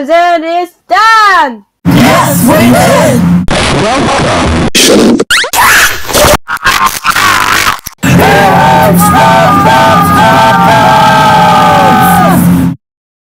knows and it's done! Yes, we did! Welcome! Shut up.